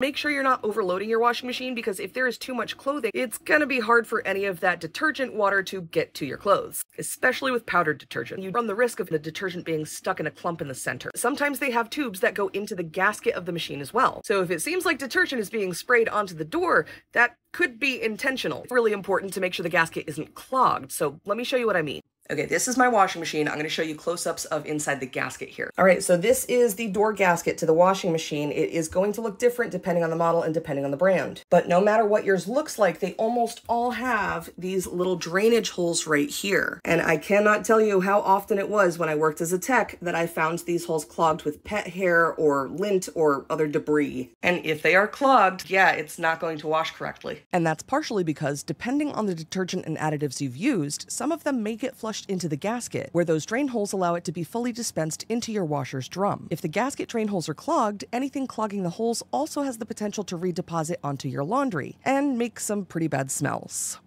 Make sure you're not overloading your washing machine because if there is too much clothing, it's gonna be hard for any of that detergent water to get to your clothes, especially with powdered detergent. You run the risk of the detergent being stuck in a clump in the center. Sometimes they have tubes that go into the gasket of the machine as well. So if it seems like detergent is being sprayed onto the door, that could be intentional. It's really important to make sure the gasket isn't clogged. So let me show you what I mean. Okay, this is my washing machine. I'm going to show you close-ups of inside the gasket here. All right, so this is the door gasket to the washing machine. It is going to look different depending on the model and depending on the brand. But no matter what yours looks like, they almost all have these little drainage holes right here. And I cannot tell you how often it was when I worked as a tech that I found these holes clogged with pet hair or lint or other debris. And if they are clogged, yeah, it's not going to wash correctly. And that's partially because depending on the detergent and additives you've used, some of them may get flushed into the gasket, where those drain holes allow it to be fully dispensed into your washer's drum. If the gasket drain holes are clogged, anything clogging the holes also has the potential to redeposit onto your laundry and make some pretty bad smells.